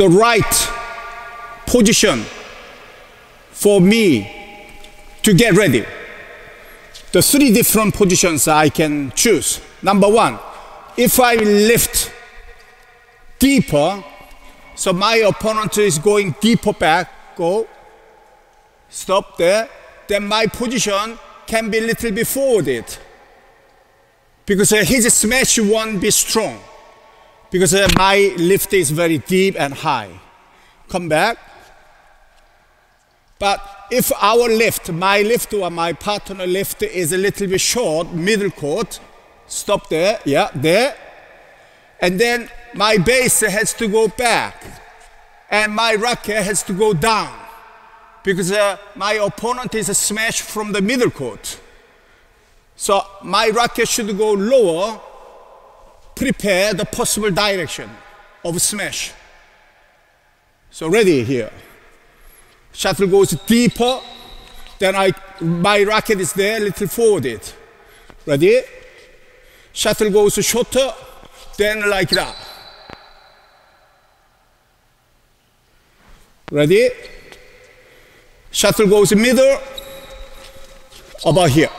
the right position for me to get ready. The three different positions I can choose. Number one, if I lift deeper, so my opponent is going deeper back, go, stop there, then my position can be a little bit forwarded. Because uh, his smash won't be strong. Because uh, my lift is very deep and high. Come back. But if our lift, my lift or my partner lift is a little bit short, middle court, stop there, yeah, there. And then my base has to go back and my racket has to go down because uh, my opponent is a smash from the middle court. So my racket should go lower, prepare the possible direction of smash. So ready here. Shuttle goes deeper, then I, my racket is there, little forwarded. Ready? Shuttle goes shorter, then like that. Ready? Shuttle goes middle, about here.